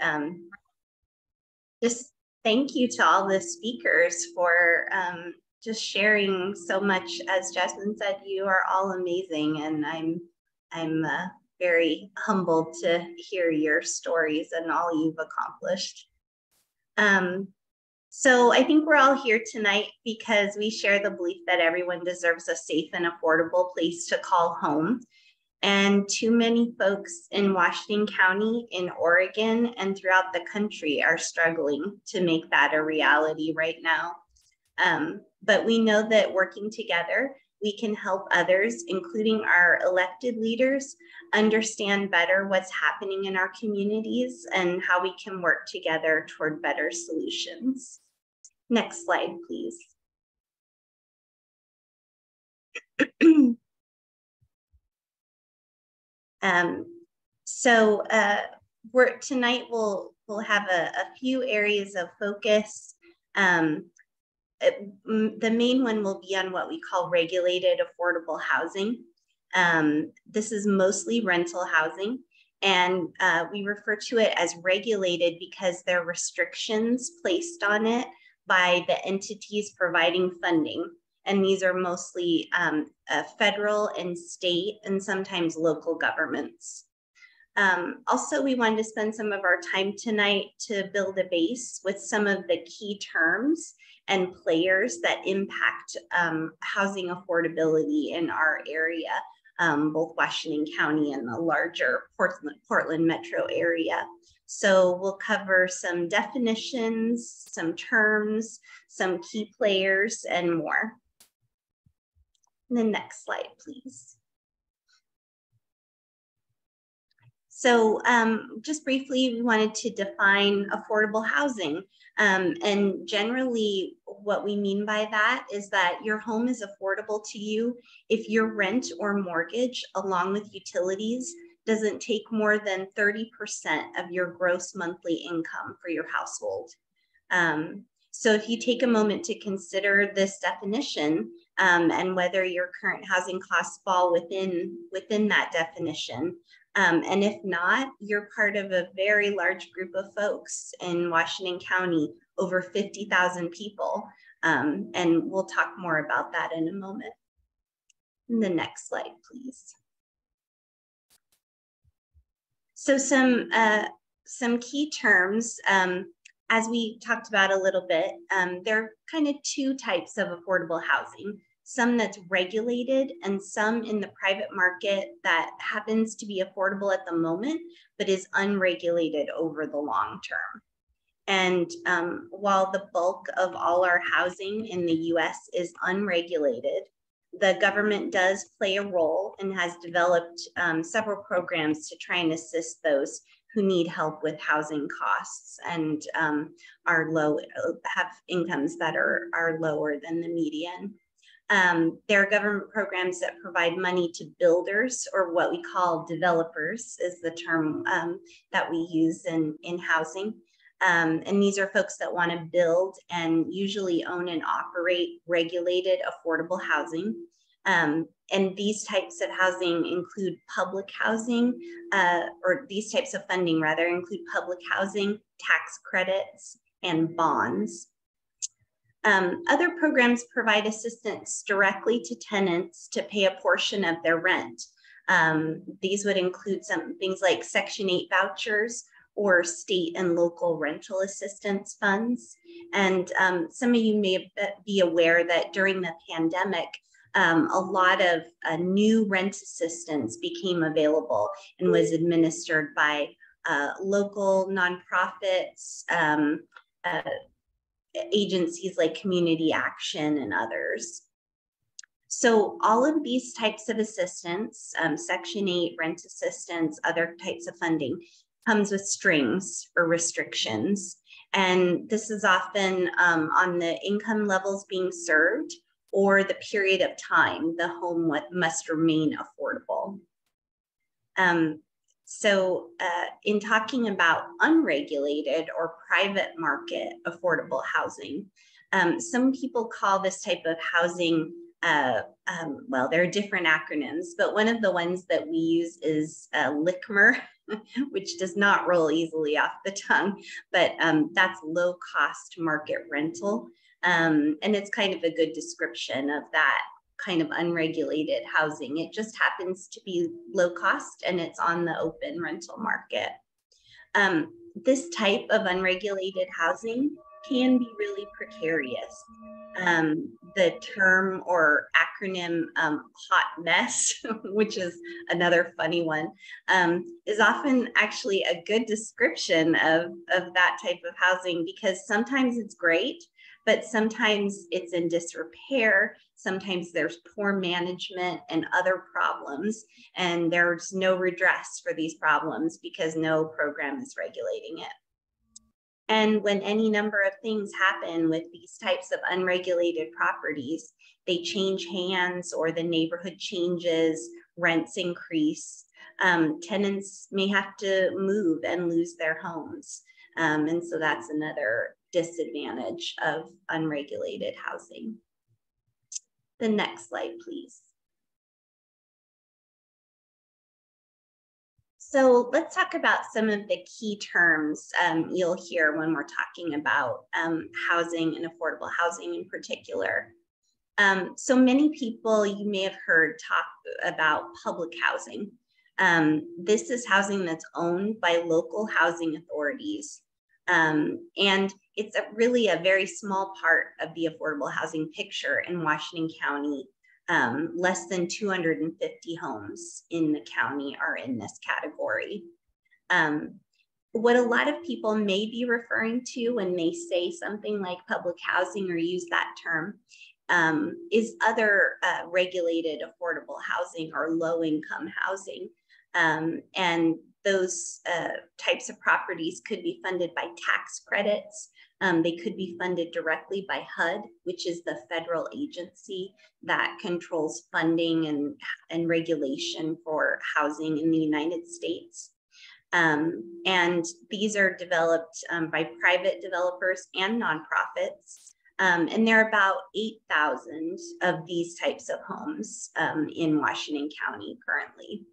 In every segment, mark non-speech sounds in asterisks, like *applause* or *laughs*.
um, just thank you to all the speakers for um, just sharing so much. As Jasmine said, you are all amazing, and I'm I'm uh, very humbled to hear your stories and all you've accomplished. Um, so I think we're all here tonight because we share the belief that everyone deserves a safe and affordable place to call home. And too many folks in Washington County, in Oregon, and throughout the country are struggling to make that a reality right now. Um, but we know that working together, we can help others, including our elected leaders, understand better what's happening in our communities and how we can work together toward better solutions. Next slide, please. *clears throat* um, so uh, we're, tonight we'll, we'll have a, a few areas of focus. Um, the main one will be on what we call regulated affordable housing. Um, this is mostly rental housing, and uh, we refer to it as regulated because there are restrictions placed on it by the entities providing funding. And these are mostly um, uh, federal and state and sometimes local governments. Um, also, we wanted to spend some of our time tonight to build a base with some of the key terms and players that impact um, housing affordability in our area, um, both Washington County and the larger Portland, Portland metro area. So we'll cover some definitions, some terms, some key players, and more. The next slide, please. So um, just briefly, we wanted to define affordable housing. Um, and generally, what we mean by that is that your home is affordable to you if your rent or mortgage, along with utilities, doesn't take more than 30% of your gross monthly income for your household. Um, so if you take a moment to consider this definition um, and whether your current housing costs fall within, within that definition, um, and if not, you're part of a very large group of folks in Washington County, over 50,000 people. Um, and we'll talk more about that in a moment. the next slide, please. So some, uh, some key terms, um, as we talked about a little bit, um, there are kind of two types of affordable housing some that's regulated and some in the private market that happens to be affordable at the moment, but is unregulated over the long term. And um, while the bulk of all our housing in the US is unregulated, the government does play a role and has developed um, several programs to try and assist those who need help with housing costs and um, are low, have incomes that are, are lower than the median. Um, there are government programs that provide money to builders or what we call developers is the term um, that we use in, in housing. Um, and these are folks that want to build and usually own and operate regulated affordable housing. Um, and these types of housing include public housing, uh, or these types of funding rather include public housing, tax credits, and bonds. Um, other programs provide assistance directly to tenants to pay a portion of their rent. Um, these would include some things like Section 8 vouchers or state and local rental assistance funds. And um, some of you may be aware that during the pandemic, um, a lot of uh, new rent assistance became available and was administered by uh, local nonprofits, um, uh, agencies like Community Action and others. So all of these types of assistance, um, Section 8, rent assistance, other types of funding, comes with strings or restrictions. And this is often um, on the income levels being served or the period of time the home must remain affordable. Um, so, uh, in talking about unregulated or private market affordable housing, um, some people call this type of housing, uh, um, well, there are different acronyms, but one of the ones that we use is uh, LICMR, *laughs* which does not roll easily off the tongue, but um, that's low cost market rental. Um, and it's kind of a good description of that kind of unregulated housing. It just happens to be low cost and it's on the open rental market. Um, this type of unregulated housing can be really precarious. Um, the term or acronym um, hot mess, *laughs* which is another funny one, um, is often actually a good description of, of that type of housing because sometimes it's great, but sometimes it's in disrepair. Sometimes there's poor management and other problems, and there's no redress for these problems because no program is regulating it. And when any number of things happen with these types of unregulated properties, they change hands or the neighborhood changes, rents increase, um, tenants may have to move and lose their homes. Um, and so that's another disadvantage of unregulated housing. The next slide, please. So let's talk about some of the key terms um, you'll hear when we're talking about um, housing and affordable housing in particular. Um, so many people you may have heard talk about public housing. Um, this is housing that's owned by local housing authorities. Um, and it's a really a very small part of the affordable housing picture in Washington County um, less than 250 homes in the county are in this category. Um, what a lot of people may be referring to when they say something like public housing or use that term um, is other uh, regulated affordable housing or low income housing. Um, and those uh, types of properties could be funded by tax credits um, they could be funded directly by HUD, which is the federal agency that controls funding and, and regulation for housing in the United States. Um, and these are developed um, by private developers and nonprofits. Um, and there are about 8,000 of these types of homes um, in Washington County currently.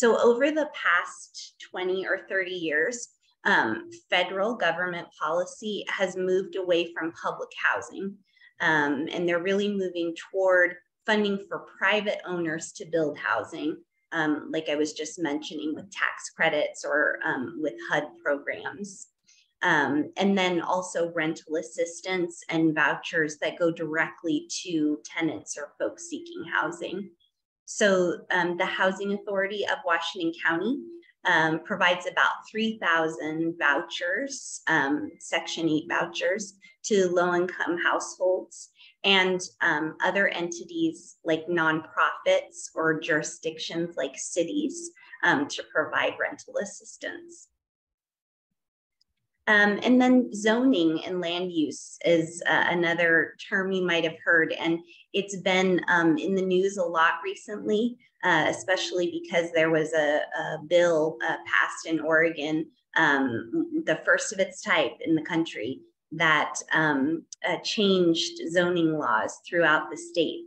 So over the past 20 or 30 years, um, federal government policy has moved away from public housing, um, and they're really moving toward funding for private owners to build housing, um, like I was just mentioning with tax credits or um, with HUD programs. Um, and then also rental assistance and vouchers that go directly to tenants or folks seeking housing. So um, the Housing Authority of Washington County um, provides about 3,000 vouchers, um, Section 8 vouchers, to low income households and um, other entities like nonprofits or jurisdictions like cities um, to provide rental assistance. Um, and then zoning and land use is uh, another term you might have heard, and it's been um, in the news a lot recently uh, especially because there was a, a bill uh, passed in Oregon, um, the first of its type in the country, that um, uh, changed zoning laws throughout the state.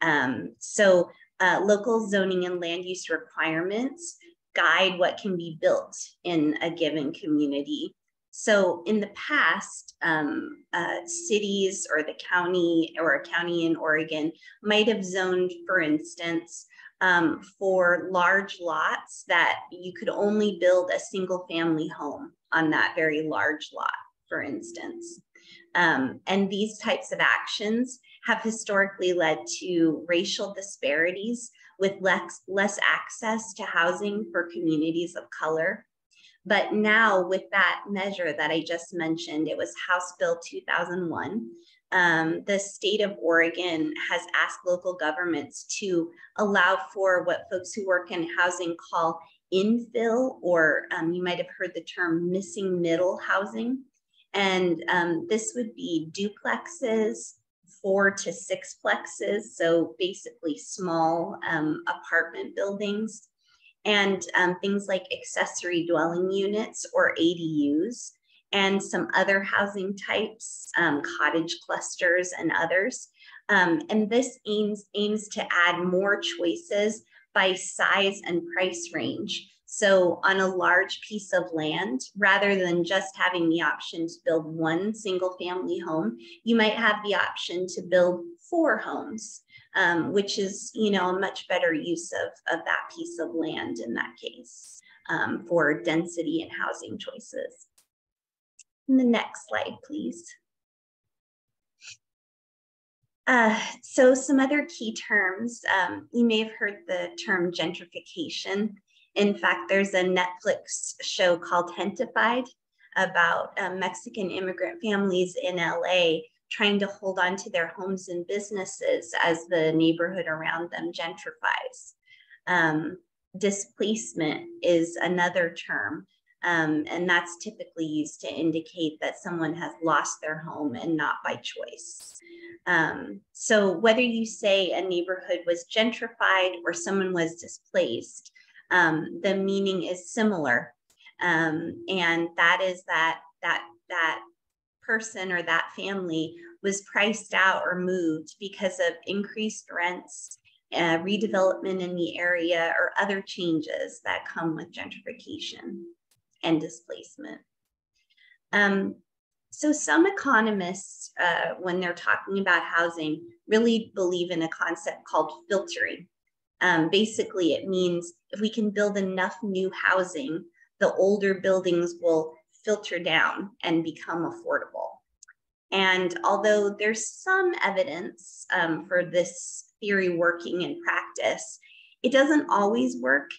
Um, so, uh, local zoning and land use requirements guide what can be built in a given community. So, in the past, um, uh, cities or the county or a county in Oregon might have zoned, for instance, um, for large lots that you could only build a single family home on that very large lot, for instance. Um, and these types of actions have historically led to racial disparities with less, less access to housing for communities of color. But now, with that measure that I just mentioned, it was House Bill 2001 um, the state of Oregon has asked local governments to allow for what folks who work in housing call infill, or um, you might have heard the term missing middle housing. And um, this would be duplexes, four to six plexes, so basically small um, apartment buildings, and um, things like accessory dwelling units or ADUs and some other housing types, um, cottage clusters and others. Um, and this aims, aims to add more choices by size and price range. So on a large piece of land, rather than just having the option to build one single family home, you might have the option to build four homes, um, which is, you know, a much better use of, of that piece of land in that case um, for density and housing choices. The next slide, please. Uh, so some other key terms, um, you may have heard the term gentrification. In fact, there's a Netflix show called Gentefied about um, Mexican immigrant families in LA trying to hold on to their homes and businesses as the neighborhood around them gentrifies. Um, displacement is another term, um, and that's typically used to indicate that someone has lost their home and not by choice. Um, so whether you say a neighborhood was gentrified or someone was displaced, um, the meaning is similar. Um, and that is that that that person or that family was priced out or moved because of increased rents, uh, redevelopment in the area, or other changes that come with gentrification and displacement. Um, so some economists, uh, when they're talking about housing, really believe in a concept called filtering. Um, basically, it means if we can build enough new housing, the older buildings will filter down and become affordable. And although there's some evidence um, for this theory working in practice, it doesn't always work.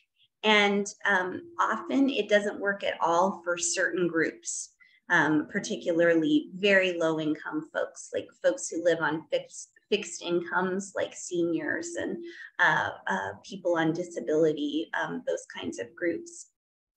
And um, often it doesn't work at all for certain groups, um, particularly very low income folks, like folks who live on fixed, fixed incomes like seniors and uh, uh, people on disability, um, those kinds of groups.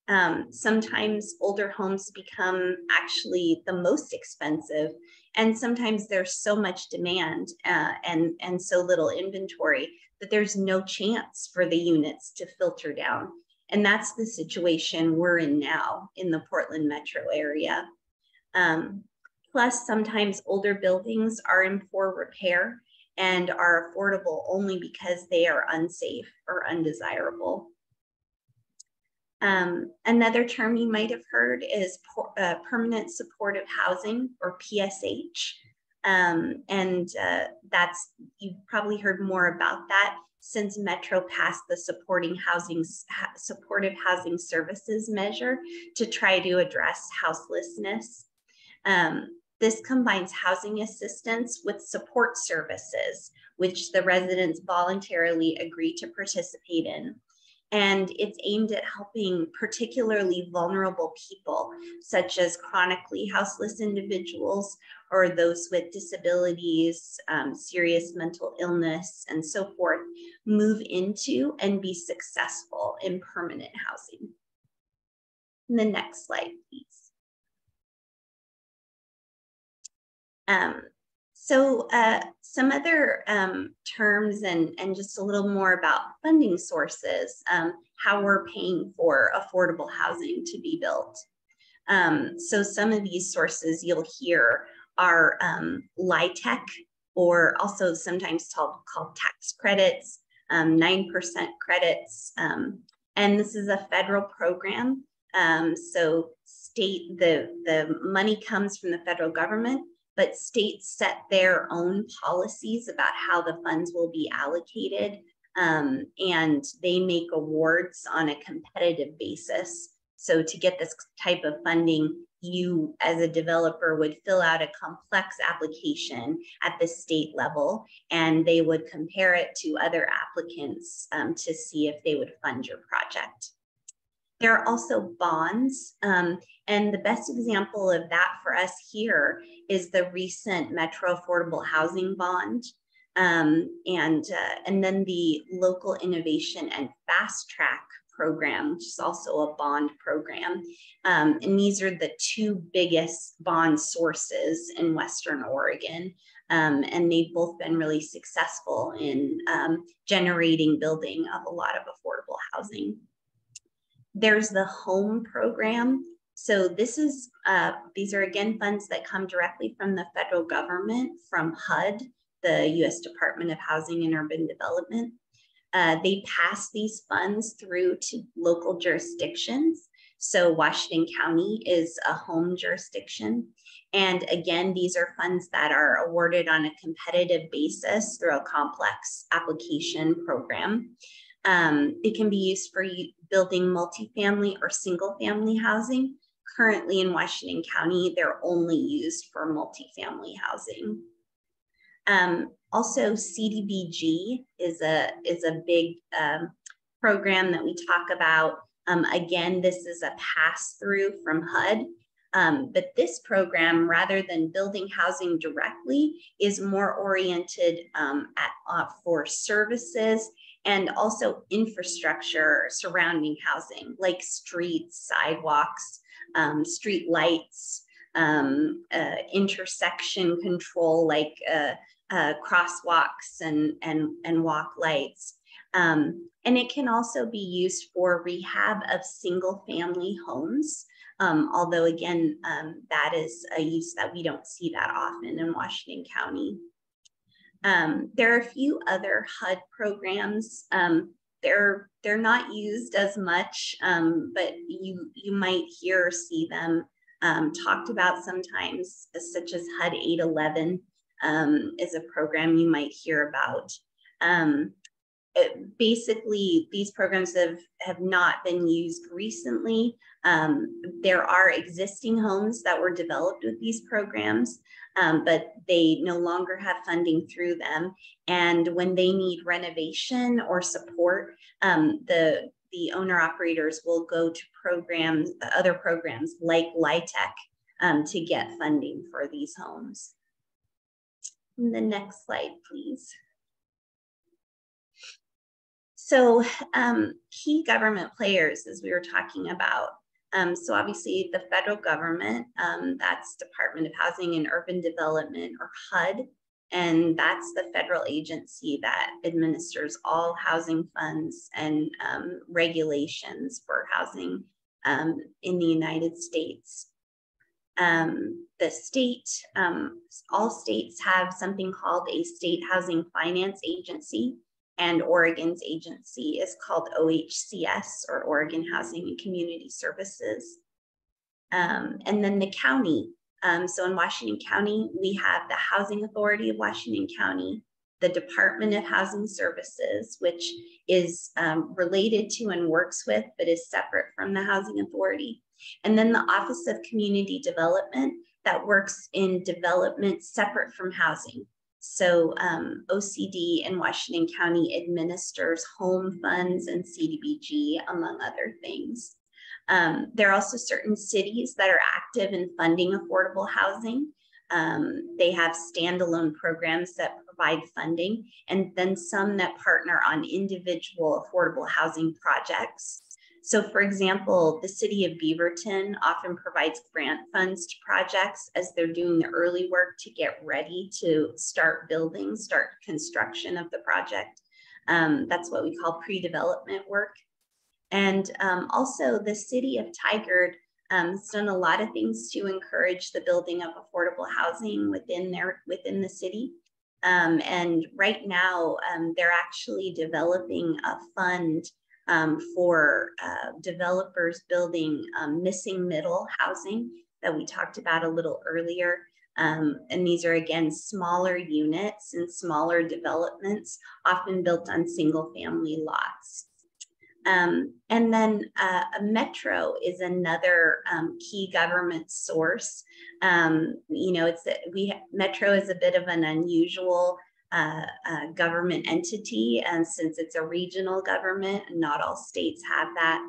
Um, sometimes older homes become actually the most expensive, and sometimes there's so much demand uh, and, and so little inventory that there's no chance for the units to filter down. And that's the situation we're in now in the Portland metro area. Um, plus, sometimes older buildings are in poor repair and are affordable only because they are unsafe or undesirable. Um, another term you might have heard is uh, permanent supportive housing or PSH. Um, and uh, that's, you've probably heard more about that since Metro passed the supporting housing, supportive housing services measure to try to address houselessness. Um, this combines housing assistance with support services, which the residents voluntarily agree to participate in. And it's aimed at helping particularly vulnerable people, such as chronically houseless individuals or those with disabilities, um, serious mental illness, and so forth, move into and be successful in permanent housing. And the next slide, please. Um, so uh, some other um, terms and, and just a little more about funding sources, um, how we're paying for affordable housing to be built. Um, so some of these sources you'll hear are um, LIHTC, or also sometimes called, called tax credits, 9% um, credits. Um, and this is a federal program. so state, the, the money comes from the federal government but states set their own policies about how the funds will be allocated. Um, and they make awards on a competitive basis. So to get this type of funding, you as a developer would fill out a complex application at the state level and they would compare it to other applicants um, to see if they would fund your project. There are also bonds. Um, and the best example of that for us here is the recent Metro Affordable Housing Bond. Um, and, uh, and then the Local Innovation and Fast Track program, which is also a bond program. Um, and these are the two biggest bond sources in Western Oregon. Um, and they've both been really successful in um, generating building of a lot of affordable housing. There's the home program. So this is, uh, these are again funds that come directly from the federal government, from HUD, the US Department of Housing and Urban Development. Uh, they pass these funds through to local jurisdictions. So Washington County is a home jurisdiction. And again, these are funds that are awarded on a competitive basis through a complex application program. Um, it can be used for building multifamily or single family housing. Currently in Washington County, they're only used for multifamily housing. Um, also, CDBG is a, is a big um, program that we talk about. Um, again, this is a pass through from HUD. Um, but this program, rather than building housing directly, is more oriented um, at, uh, for services and also infrastructure surrounding housing, like streets, sidewalks, um, street lights, um, uh, intersection control, like uh, uh, crosswalks and, and, and walk lights. Um, and it can also be used for rehab of single family homes. Um, although again, um, that is a use that we don't see that often in Washington County. Um, there are a few other HUD programs. Um, they're they're not used as much, um, but you you might hear or see them um, talked about sometimes, such as HUD 811 um, is a program you might hear about. Um, it, basically, these programs have, have not been used recently. There are existing homes that were developed with these programs, um, but they no longer have funding through them. And when they need renovation or support, um, the the owner operators will go to programs, other programs like LIHTC um, to get funding for these homes. And the next slide, please. So um, key government players, as we were talking about. Um, so obviously the federal government, um, that's Department of Housing and Urban Development or HUD, and that's the federal agency that administers all housing funds and um, regulations for housing um, in the United States. Um, the state, um, all states have something called a state housing finance agency, and Oregon's agency is called OHCS or Oregon Housing and Community Services. Um, and then the county. Um, so in Washington County, we have the Housing Authority of Washington County, the Department of Housing Services, which is um, related to and works with, but is separate from the Housing Authority. And then the Office of Community Development that works in development separate from housing. So um, OCD in Washington County administers home funds and CDBG, among other things. Um, there are also certain cities that are active in funding affordable housing. Um, they have standalone programs that provide funding, and then some that partner on individual affordable housing projects. So for example, the city of Beaverton often provides grant funds to projects as they're doing the early work to get ready to start building, start construction of the project. Um, that's what we call pre-development work. And um, also the city of Tigard um, has done a lot of things to encourage the building of affordable housing within their within the city. Um, and right now, um, they're actually developing a fund um, for uh, developers building um, missing middle housing that we talked about a little earlier. Um, and these are again smaller units and smaller developments, often built on single family lots. Um, and then uh, a metro is another um, key government source. Um, you know, it's a, we metro is a bit of an unusual uh, government entity, and since it's a regional government, not all states have that.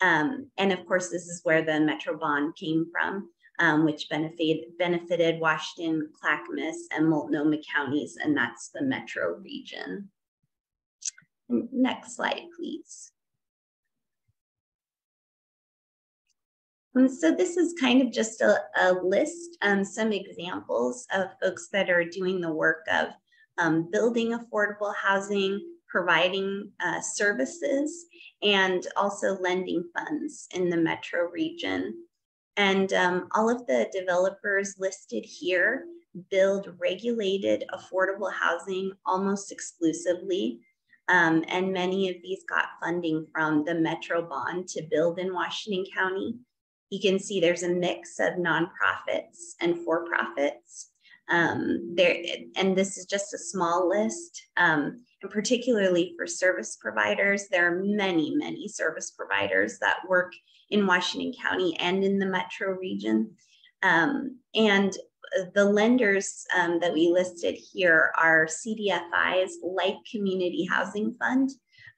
Um, and of course, this is where the Metro bond came from, um, which benefit, benefited Washington, Clackamas, and Multnomah counties, and that's the Metro region. Next slide, please. And so this is kind of just a, a list, um, some examples of folks that are doing the work of um, building affordable housing, providing uh, services, and also lending funds in the metro region. And um, all of the developers listed here build regulated affordable housing almost exclusively. Um, and many of these got funding from the Metro Bond to build in Washington County. You can see there's a mix of nonprofits and for-profits. Um, there, and this is just a small list. Um, and particularly for service providers, there are many, many service providers that work in Washington County and in the metro region. Um, and the lenders um, that we listed here are CDFIs like Community Housing Fund.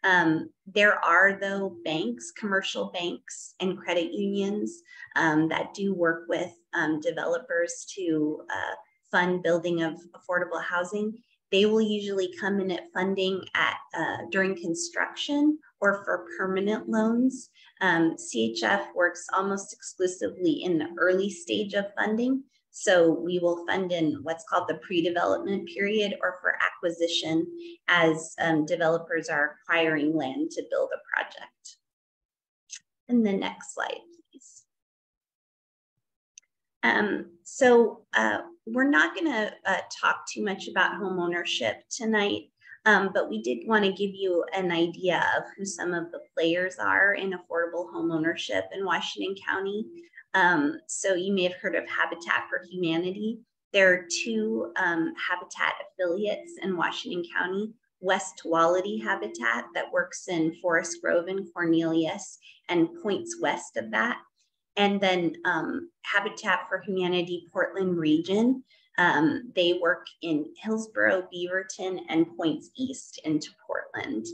Um, there are though banks, commercial banks and credit unions um, that do work with um, developers to uh, fund building of affordable housing. They will usually come in at funding at uh, during construction or for permanent loans. Um, CHF works almost exclusively in the early stage of funding. So we will fund in what's called the pre-development period or for acquisition as um, developers are acquiring land to build a project. And the next slide, please. Um, so uh, we're not gonna uh, talk too much about home ownership tonight, um, but we did wanna give you an idea of who some of the players are in affordable home ownership in Washington County. Um, so you may have heard of Habitat for Humanity. There are two um, Habitat affiliates in Washington County, West Tuality Habitat that works in Forest Grove and Cornelius and points west of that. And then um, Habitat for Humanity Portland region, um, they work in Hillsboro, Beaverton, and points east into Portland.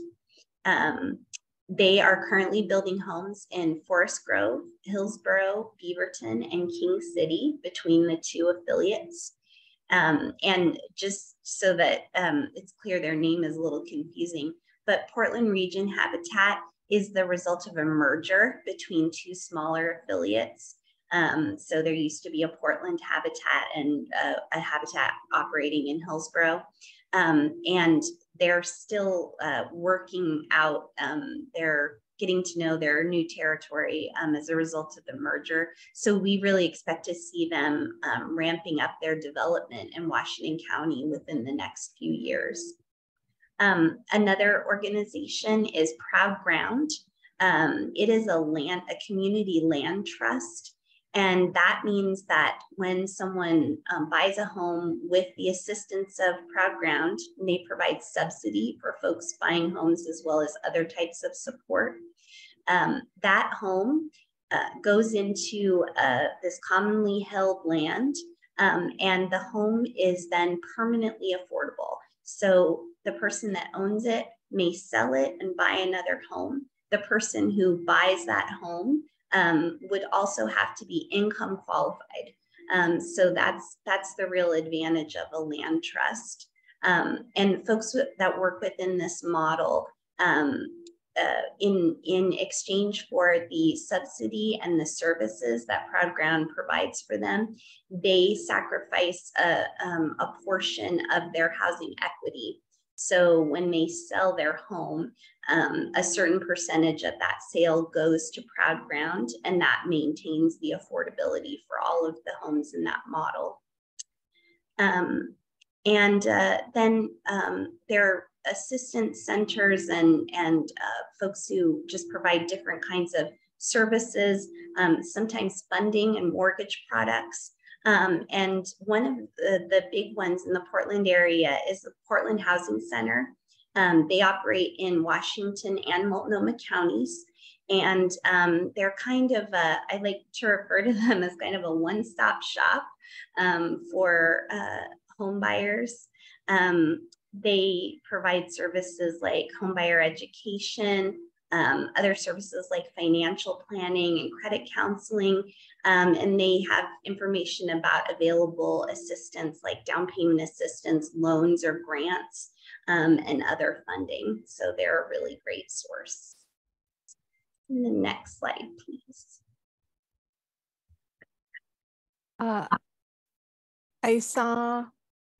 Um, they are currently building homes in Forest Grove, Hillsboro, Beaverton, and King City between the two affiliates. Um, and just so that um, it's clear, their name is a little confusing, but Portland Region Habitat is the result of a merger between two smaller affiliates. Um, so there used to be a Portland Habitat and uh, a Habitat operating in Hillsboro. Um, and they're still uh, working out um, their getting to know their new territory um, as a result of the merger. So we really expect to see them um, ramping up their development in Washington County within the next few years. Um, another organization is Proud Ground. Um, it is a land, a community land trust and that means that when someone um, buys a home with the assistance of Proud Ground, they provide subsidy for folks buying homes as well as other types of support. Um, that home uh, goes into uh, this commonly held land, um, and the home is then permanently affordable. So the person that owns it may sell it and buy another home. The person who buys that home um, would also have to be income qualified. Um, so that's that's the real advantage of a land trust. Um, and folks that work within this model, um, uh, in in exchange for the subsidy and the services that Proud Ground provides for them, they sacrifice a, um, a portion of their housing equity. So when they sell their home, um, a certain percentage of that sale goes to Proud Ground, and that maintains the affordability for all of the homes in that model. Um, and uh, then um, there are assistance centers and, and uh, folks who just provide different kinds of services, um, sometimes funding and mortgage products. Um, and one of the, the big ones in the Portland area is the Portland Housing Center. Um, they operate in Washington and Multnomah counties. And um, they're kind of, a, I like to refer to *laughs* them as kind of a one stop shop um, for uh, home buyers. Um, they provide services like homebuyer education, um, other services like financial planning and credit counseling. Um, and they have information about available assistance like down payment assistance, loans, or grants um, and other funding. So they're a really great source. And the next slide, please. Uh, I saw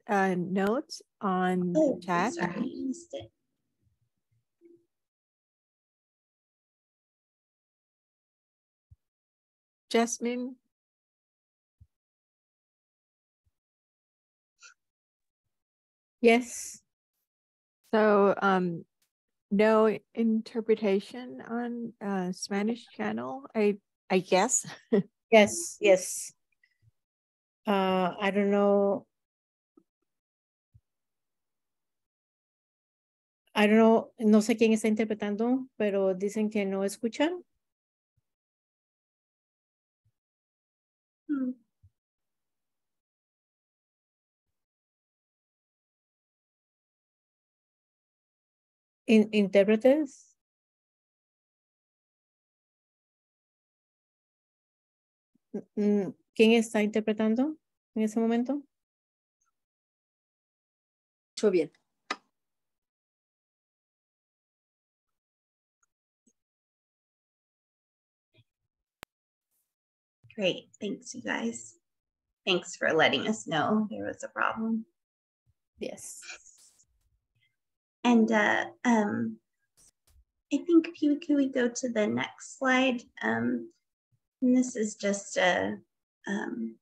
a note on oh, chat. Sorry, missed it. Jasmine Yes. So um, no interpretation on uh, Spanish channel. I I guess. *laughs* yes, yes. Uh, I don't know. I don't know, no sé quién está interpretando, pero dicen que no escuchan. Hmm. In intérpretes. ¿Quién está interpretando en ese momento? Muy bien. Great, thanks you guys. Thanks for letting us know there was a problem. Yes. And uh, um, I think could we go to the next slide? Um, and this is just a, um,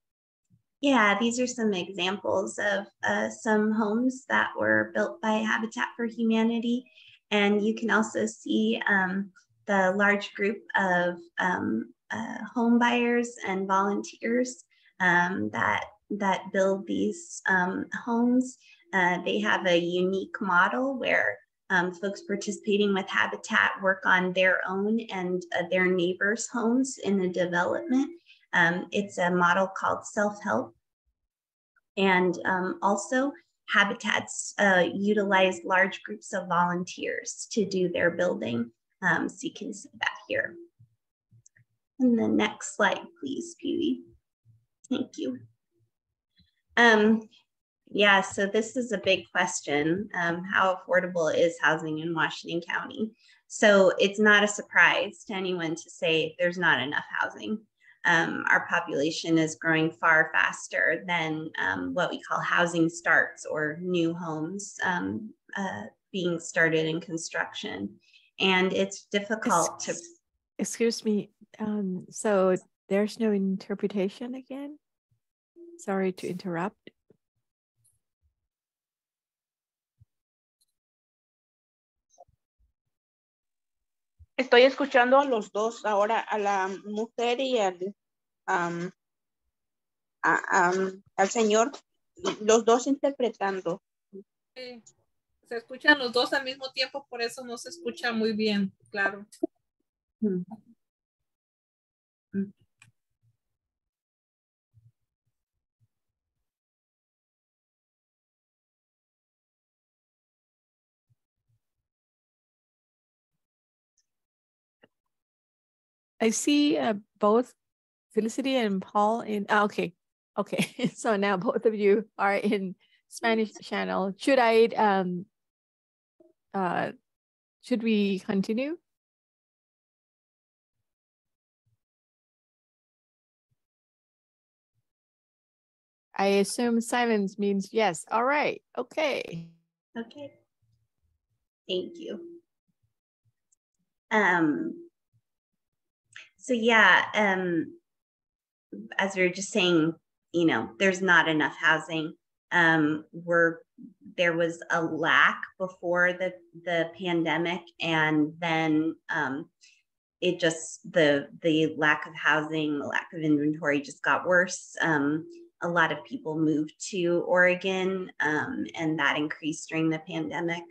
yeah, these are some examples of uh, some homes that were built by Habitat for Humanity. And you can also see um, the large group of um, uh, home buyers and volunteers um, that, that build these um, homes. Uh, they have a unique model where um, folks participating with Habitat work on their own and uh, their neighbors' homes in the development. Um, it's a model called self-help. And um, also Habitats uh, utilize large groups of volunteers to do their building. Um, so you can see that here. And the next slide, please, Pee Thank you. Um, yeah, so this is a big question. Um, how affordable is housing in Washington County? So it's not a surprise to anyone to say there's not enough housing. Um, our population is growing far faster than um, what we call housing starts or new homes um, uh, being started in construction. And it's difficult to. Excuse me. Um, so there's no interpretation again? Sorry to interrupt. Estoy escuchando a los dos ahora, a la mujer y al, um, a, um, al señor, los dos interpretando. Sí. Se escuchan los dos al mismo tiempo, por eso no se escucha muy bien, claro. Mm. I see uh, both Felicity and Paul in, oh, okay, okay. *laughs* so now both of you are in Spanish channel. Should I, um, uh, should we continue? I assume silence means yes. All right. Okay. Okay. Thank you. Um, so yeah, um, as we were just saying, you know, there's not enough housing. Um, we're there was a lack before the the pandemic, and then um, it just the the lack of housing, the lack of inventory just got worse. Um, a lot of people moved to Oregon, um, and that increased during the pandemic.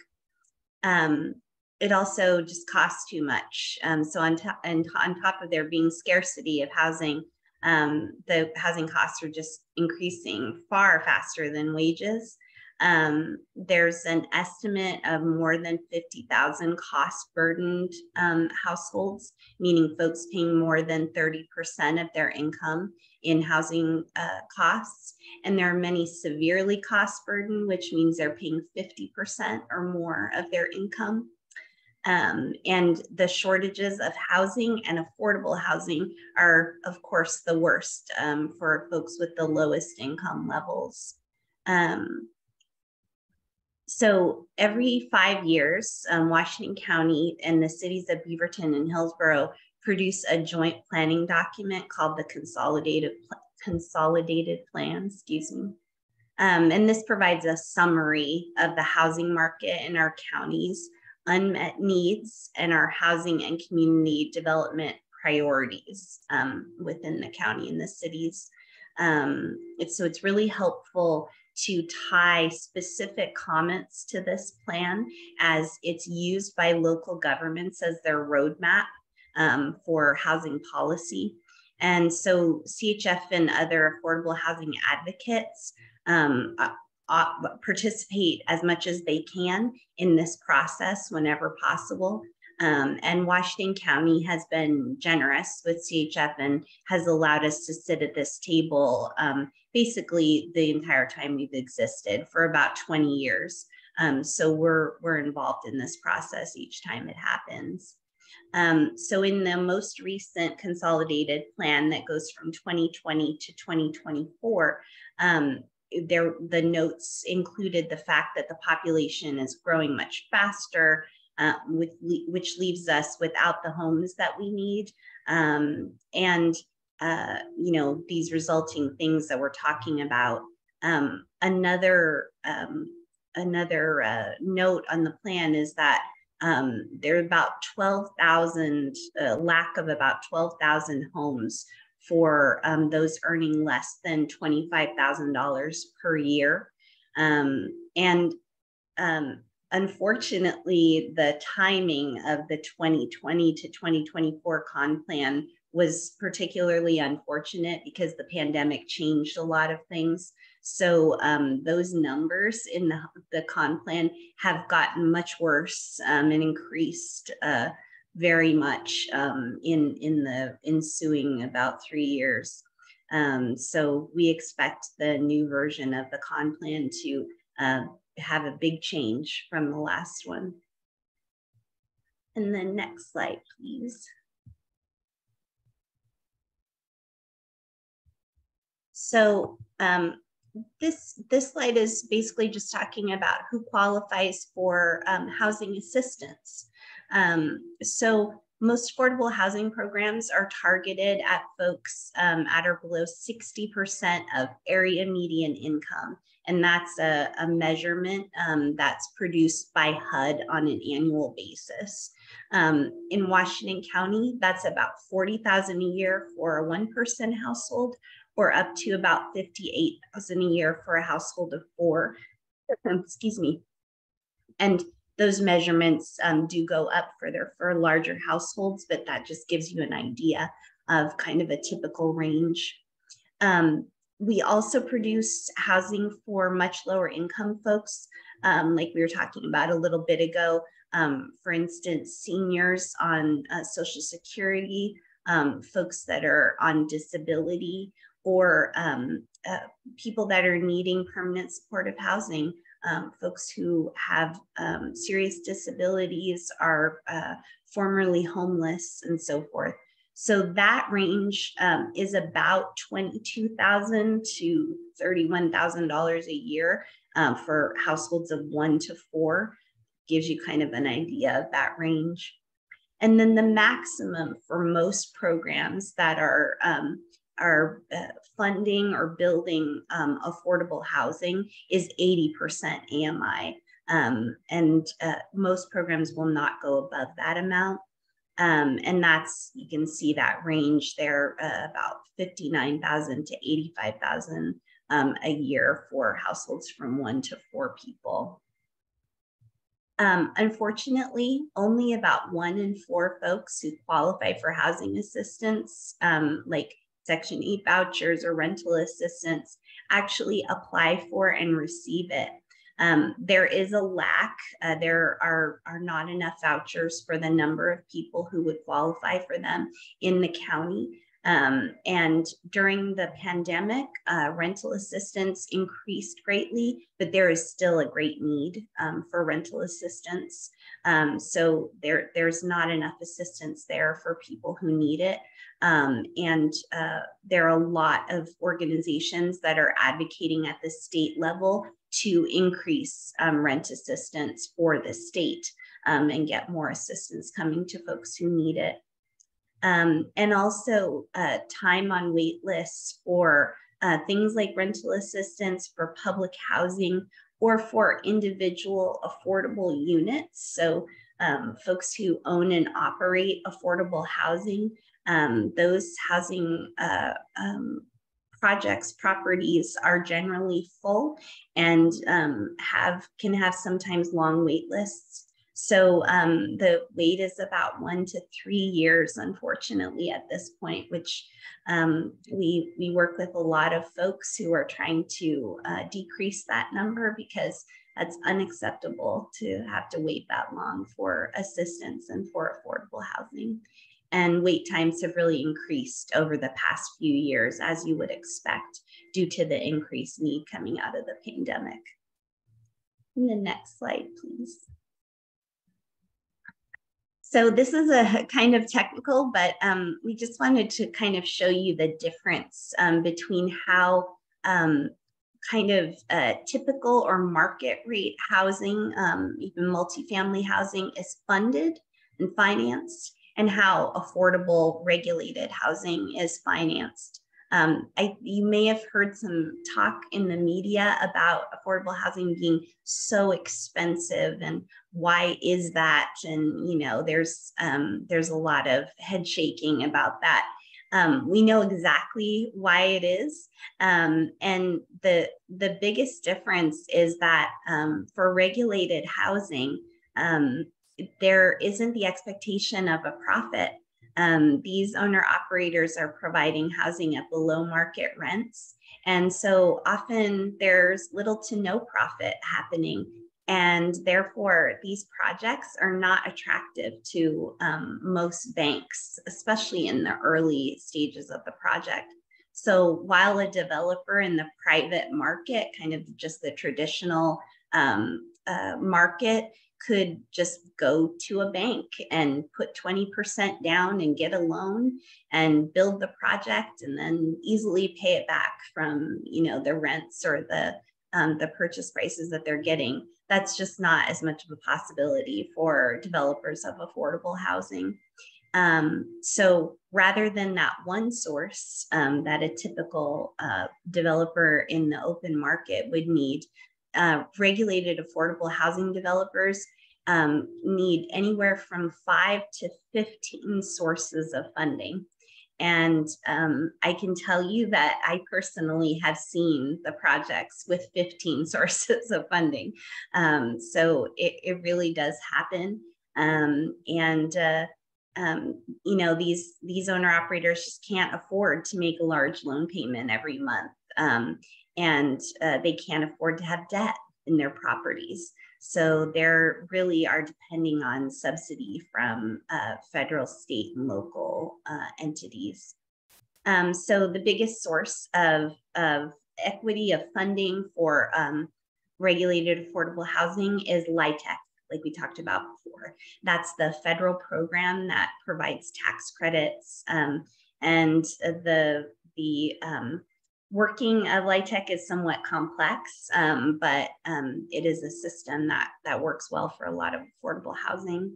Um, it also just costs too much. Um, so on, top, and on top of there being scarcity of housing, um, the housing costs are just increasing far faster than wages. Um, there's an estimate of more than 50,000 cost burdened um, households, meaning folks paying more than 30% of their income in housing uh, costs. And there are many severely cost burdened, which means they're paying 50% or more of their income. Um, and the shortages of housing and affordable housing are, of course, the worst um, for folks with the lowest income levels. Um, so every five years, um, Washington County and the cities of Beaverton and Hillsboro produce a joint planning document called the Consolidated Consolidated Plan. Excuse me. Um, and this provides a summary of the housing market in our counties unmet needs and our housing and community development priorities um, within the county and the cities. Um, it's, so it's really helpful to tie specific comments to this plan as it's used by local governments as their roadmap um, for housing policy. And so CHF and other affordable housing advocates um, uh, participate as much as they can in this process whenever possible. Um, and Washington County has been generous with CHF and has allowed us to sit at this table um, basically the entire time we've existed for about 20 years. Um, so we're, we're involved in this process each time it happens. Um, so in the most recent consolidated plan that goes from 2020 to 2024, um, there the notes included the fact that the population is growing much faster, uh, with, which leaves us without the homes that we need. Um, and, uh, you know, these resulting things that we're talking about. Um, another um, another uh, note on the plan is that um, there are about 12,000, uh, lack of about 12,000 homes for um, those earning less than $25,000 per year. Um, and um, unfortunately, the timing of the 2020 to 2024 con plan was particularly unfortunate because the pandemic changed a lot of things. So um, those numbers in the, the con plan have gotten much worse um, and increased uh, very much um, in, in the ensuing about three years. Um, so we expect the new version of the con plan to uh, have a big change from the last one. And then next slide, please. So um, this, this slide is basically just talking about who qualifies for um, housing assistance. Um, so most affordable housing programs are targeted at folks um, at or below 60% of area median income. And that's a, a measurement um, that's produced by HUD on an annual basis. Um, in Washington County, that's about 40,000 a year for a one person household or up to about 58,000 a year for a household of four. Excuse me. And those measurements um, do go up further for larger households, but that just gives you an idea of kind of a typical range. Um, we also produce housing for much lower income folks, um, like we were talking about a little bit ago. Um, for instance, seniors on uh, Social Security, um, folks that are on disability, or um, uh, people that are needing permanent supportive housing, um, folks who have um, serious disabilities, are uh, formerly homeless, and so forth. So that range um, is about 22,000 to $31,000 a year um, for households of one to four. Gives you kind of an idea of that range. And then the maximum for most programs that are um, are uh, funding or building um, affordable housing is 80% AMI. Um, and uh, most programs will not go above that amount. Um, and that's, you can see that range there uh, about 59,000 to 85,000 um, a year for households from one to four people. Um, unfortunately, only about one in four folks who qualify for housing assistance, um, like Section 8 vouchers or rental assistance actually apply for and receive it. Um, there is a lack. Uh, there are, are not enough vouchers for the number of people who would qualify for them in the county. Um, and during the pandemic, uh, rental assistance increased greatly, but there is still a great need um, for rental assistance. Um, so there, there's not enough assistance there for people who need it. Um, and uh, there are a lot of organizations that are advocating at the state level to increase um, rent assistance for the state um, and get more assistance coming to folks who need it. Um, and also uh, time on wait lists for uh, things like rental assistance for public housing or for individual affordable units. So um, folks who own and operate affordable housing. Um, those housing uh, um, projects, properties are generally full and um, have can have sometimes long wait lists. So um, the wait is about one to three years, unfortunately, at this point, which um, we, we work with a lot of folks who are trying to uh, decrease that number because that's unacceptable to have to wait that long for assistance and for affordable housing. And wait times have really increased over the past few years, as you would expect, due to the increased need coming out of the pandemic. And the next slide, please. So this is a kind of technical, but um, we just wanted to kind of show you the difference um, between how um, kind of uh, typical or market rate housing, um, even multifamily housing is funded and financed and how affordable regulated housing is financed. Um, I, you may have heard some talk in the media about affordable housing being so expensive and why is that? And you know, there's um, there's a lot of head shaking about that. Um, we know exactly why it is, um, and the the biggest difference is that um, for regulated housing, um, there isn't the expectation of a profit um, these owner operators are providing housing at below market rents. And so often there's little to no profit happening. And therefore, these projects are not attractive to um, most banks, especially in the early stages of the project. So while a developer in the private market, kind of just the traditional um, uh, market, could just go to a bank and put 20% down and get a loan and build the project and then easily pay it back from you know the rents or the um, the purchase prices that they're getting. That's just not as much of a possibility for developers of affordable housing. Um, so rather than that one source um, that a typical uh, developer in the open market would need uh, regulated affordable housing developers um, need anywhere from five to 15 sources of funding. And um, I can tell you that I personally have seen the projects with 15 *laughs* sources of funding. Um, so it, it, really does happen. Um, and uh, um, you know these these owner operators just can't afford to make a large loan payment every month um, and uh, they can't afford to have debt in their properties. So they're really are depending on subsidy from uh, federal, state, and local uh, entities. Um, so the biggest source of, of equity of funding for um, regulated affordable housing is LIHTC, like we talked about before. That's the federal program that provides tax credits um, and the the um, working of LIHTC is somewhat complex, um, but um, it is a system that, that works well for a lot of affordable housing.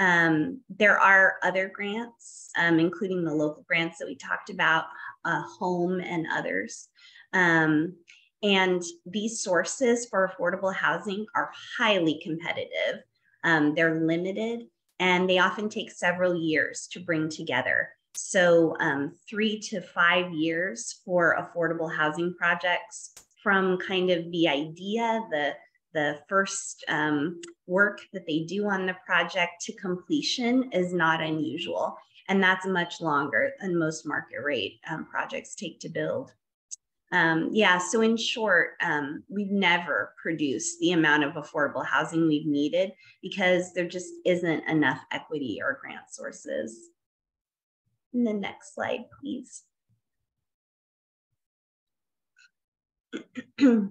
Um, there are other grants, um, including the local grants that we talked about, uh, home and others. Um, and these sources for affordable housing are highly competitive. Um, they're limited and they often take several years to bring together. So um, three to five years for affordable housing projects from kind of the idea, the, the first um, work that they do on the project to completion is not unusual. And that's much longer than most market rate um, projects take to build. Um, yeah, so in short, um, we've never produced the amount of affordable housing we've needed because there just isn't enough equity or grant sources. And the next slide, please. *clears throat*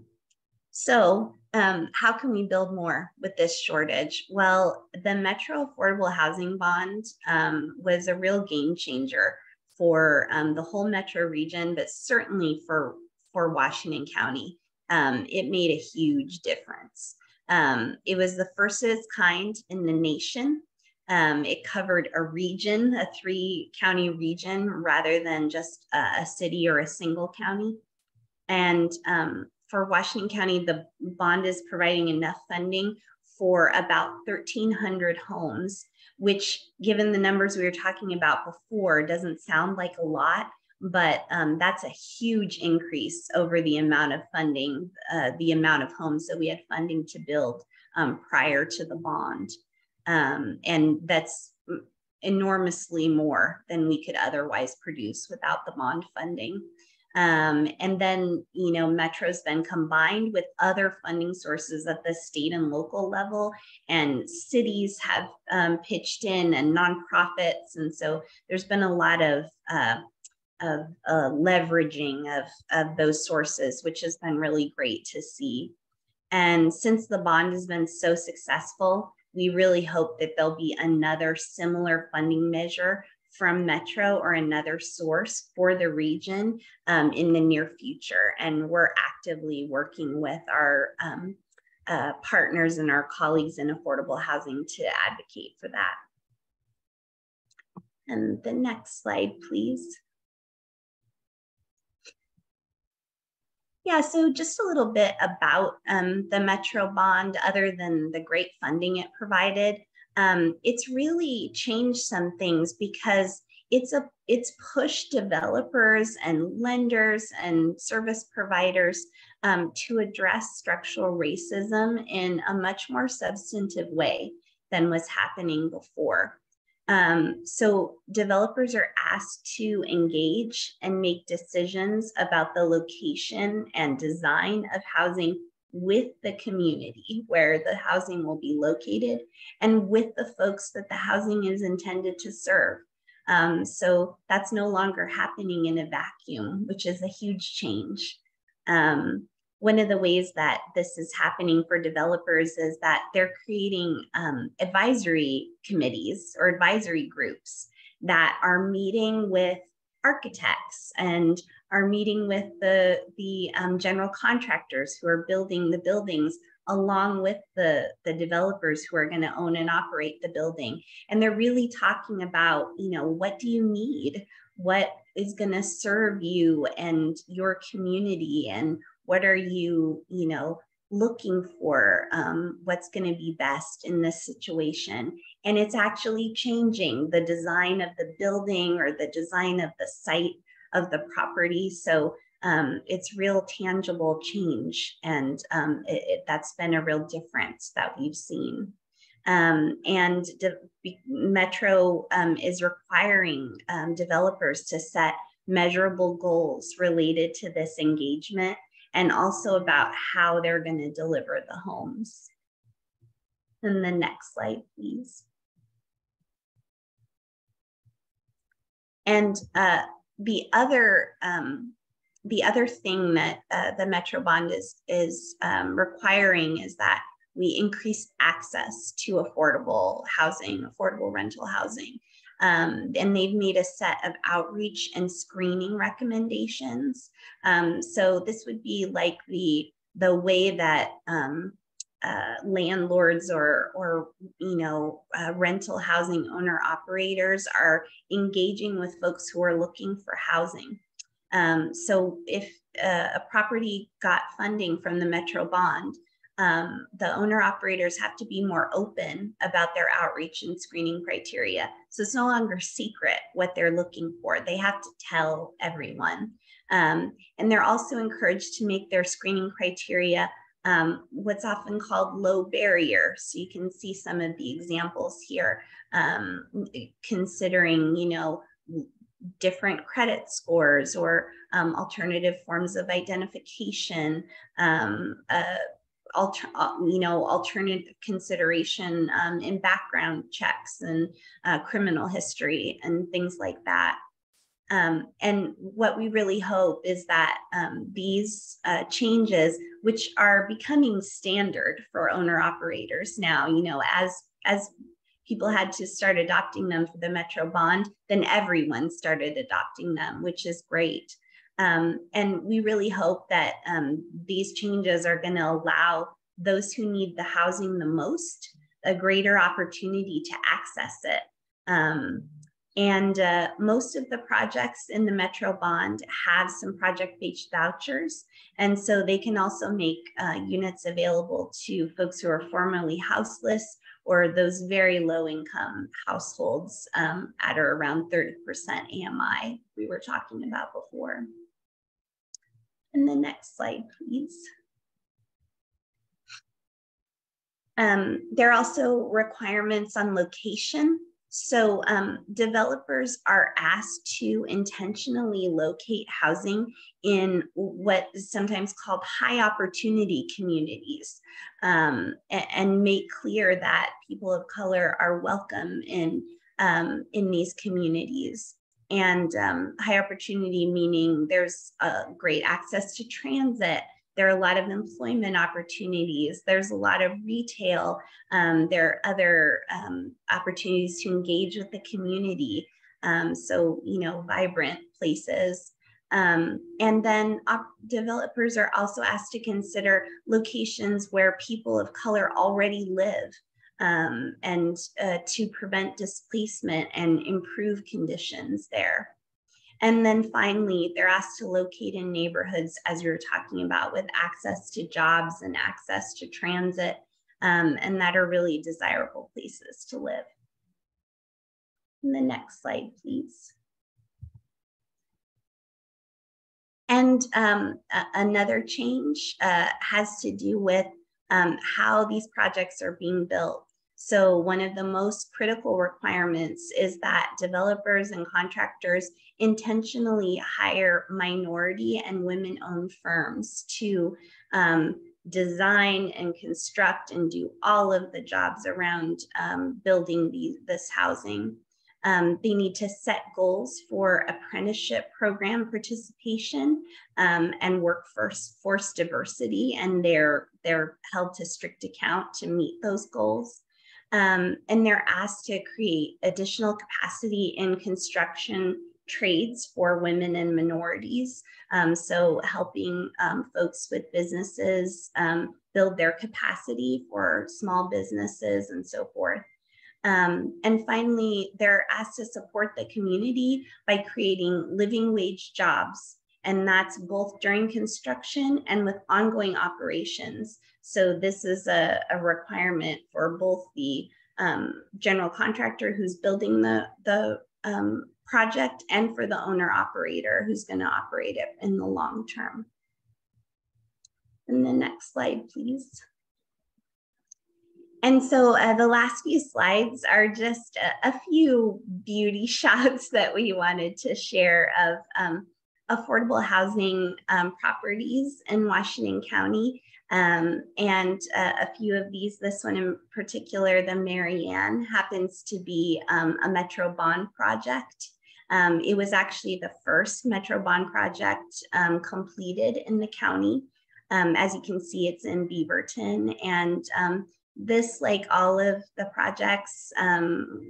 so um, how can we build more with this shortage? Well, the Metro Affordable Housing Bond um, was a real game changer for um, the whole metro region, but certainly for, for Washington County. Um, it made a huge difference. Um, it was the first of its kind in the nation. Um, it covered a region, a three county region, rather than just a, a city or a single county. And um, for Washington County, the bond is providing enough funding for about 1,300 homes, which, given the numbers we were talking about before, doesn't sound like a lot, but um, that's a huge increase over the amount of funding, uh, the amount of homes that we had funding to build um, prior to the bond. Um, and that's enormously more than we could otherwise produce without the bond funding. Um, and then, you know, Metro's been combined with other funding sources at the state and local level, and cities have um, pitched in and nonprofits. And so there's been a lot of, uh, of uh, leveraging of, of those sources, which has been really great to see. And since the bond has been so successful, we really hope that there'll be another similar funding measure from Metro or another source for the region um, in the near future. And we're actively working with our um, uh, partners and our colleagues in affordable housing to advocate for that. And the next slide, please. Yeah, so just a little bit about um, the Metro bond, other than the great funding it provided. Um, it's really changed some things because it's a it's pushed developers and lenders and service providers um, to address structural racism in a much more substantive way than was happening before. Um, so developers are asked to engage and make decisions about the location and design of housing with the community where the housing will be located and with the folks that the housing is intended to serve. Um, so that's no longer happening in a vacuum, which is a huge change. Um, one of the ways that this is happening for developers is that they're creating um, advisory committees or advisory groups that are meeting with architects and are meeting with the, the um, general contractors who are building the buildings along with the, the developers who are going to own and operate the building. And they're really talking about, you know, what do you need? What is going to serve you and your community? And what are you, you know, looking for? Um, what's going to be best in this situation? And it's actually changing the design of the building or the design of the site of the property. So um, it's real tangible change. And um, it, it, that's been a real difference that we've seen. Um, and de- Metro um, is requiring um, developers to set measurable goals related to this engagement and also about how they're going to deliver the homes. And the next slide, please. And uh, the other um, the other thing that uh, the Metro Bond is is um, requiring is that we increase access to affordable housing, affordable rental housing. Um, and they've made a set of outreach and screening recommendations. Um, so this would be like the the way that um, uh, landlords or or you know uh, rental housing owner operators are engaging with folks who are looking for housing. Um, so if uh, a property got funding from the Metro bond, um, the owner operators have to be more open about their outreach and screening criteria. So it's no longer secret what they're looking for. They have to tell everyone. Um, and they're also encouraged to make their screening criteria um, what's often called low barrier. So you can see some of the examples here, um, considering, you know, different credit scores or um, alternative forms of identification, um, uh, alter, uh, you know, alternative consideration um, in background checks and uh, criminal history and things like that. Um, and what we really hope is that um, these uh, changes, which are becoming standard for owner operators now, you know, as as people had to start adopting them for the Metro bond, then everyone started adopting them, which is great. Um, and we really hope that um, these changes are going to allow those who need the housing the most a greater opportunity to access it. Um, And uh, most of the projects in the Metro Bond have some project-based vouchers. And so they can also make uh, units available to folks who are formerly houseless or those very low income households um, at or around 30% AMI we were talking about before. And the next slide, please. Um, there are also requirements on location. So um, developers are asked to intentionally locate housing in what is sometimes called high opportunity communities um, and, and, make clear that people of color are welcome in, um, in these communities. And um, high opportunity meaning there's a great access to transit, there are a lot of employment opportunities. There's a lot of retail. Um, there are other um, opportunities to engage with the community. Um, so, you know, vibrant places. Um, and then developers are also asked to consider locations where people of color already live um, and uh, to prevent displacement and improve conditions there. And then finally, they're asked to locate in neighborhoods, as you were talking about, with access to jobs and access to transit, um, and that are really desirable places to live. And the next slide, please. And um, another change uh, has to do with um, how these projects are being built. So one of the most critical requirements is that developers and contractors intentionally hire minority and women-owned firms to um, design and construct and do all of the jobs around um, building these, this housing. Um, they need to set goals for apprenticeship program participation um, and workforce force diversity, and they're, they're held to strict account to meet those goals. Um, and they're asked to create additional capacity in construction trades for women and minorities. Um, so helping um, folks with businesses um, build their capacity for small businesses and so forth. Um, and finally, they're asked to support the community by creating living wage jobs. And that's both during construction and with ongoing operations. So this is a, a requirement for both the um, general contractor who's building the, the um, project and for the owner operator who's going to operate it in the long term. And the next slide, please. And so uh, the last few slides are just a, a, few beauty *laughs* shots that we wanted to share of um, affordable housing um, properties in Washington County. Um, and uh, a few of these, this one in particular, the Mary Ann, happens to be um, a Metro Bond project. Um, it was actually the first Metro Bond project um, completed in the county. Um, as you can see, it's in Beaverton. And this, like all of the projects,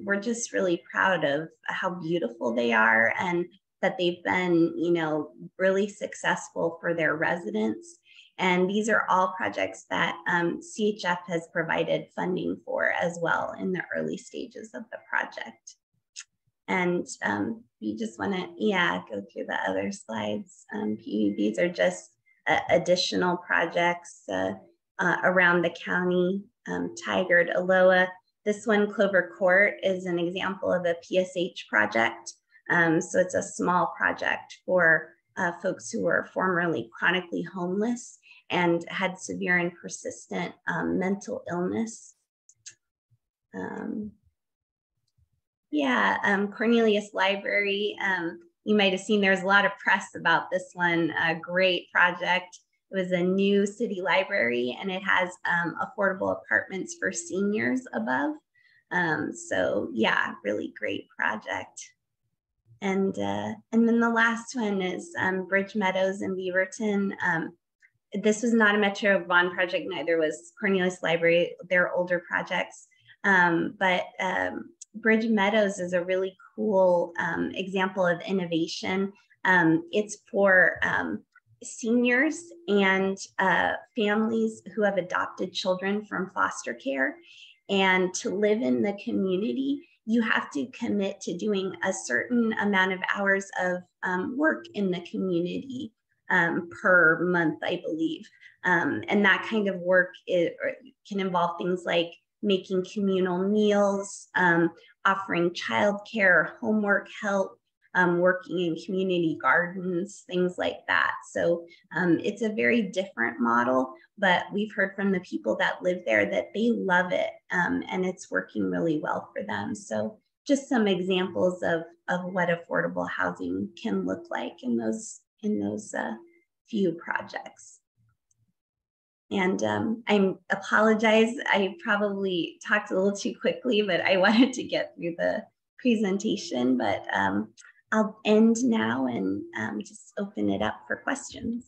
we're just really proud of how beautiful they are and that they've been, you know, really successful for their residents. And these are all projects that um, CHF has provided funding for as well in the early stages of the project. And um, we just want to, yeah, go through the other slides. Um, these are just uh, additional projects uh, uh, around the county, um, Tigard, Aloha. This one, Clover Court, is an example of a PSH project. Um, so it's a small project for uh, folks who were formerly chronically homeless and had severe and persistent um, mental illness. Um, yeah, um, Cornelius Library. Um, you might have seen there's a lot of press about this one. A great project. It was a new city library and it has um, affordable apartments for seniors above. So yeah, really great project. And, uh, and then the last one is um, Bridge Meadows in Beaverton. Um, this was not a Metro Bond project, neither was Cornelius Library. They're older projects. Um, but um, Bridge Meadows is a really cool um, example of innovation. Um, it's for seniors and uh, families who have adopted children from foster care and to live in the community you have to commit to doing a certain amount of hours of um, work in the community um, per month, I believe. Um, and that kind of work can involve things like making communal meals, um, offering childcare, homework help, um, working in community gardens, things like that. So um, it's a very different model, but we've heard from the people that live there that they love it um, and it's working really well for them. So just some examples of, of what affordable housing can look like in those, in those uh, few projects. And um, I apologize, I probably talked a little too quickly, but I *laughs* wanted to get through the presentation. But um, I'll end now and um, just open it up for questions.